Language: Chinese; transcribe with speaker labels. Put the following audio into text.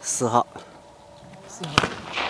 Speaker 1: 四号。
Speaker 2: 四号。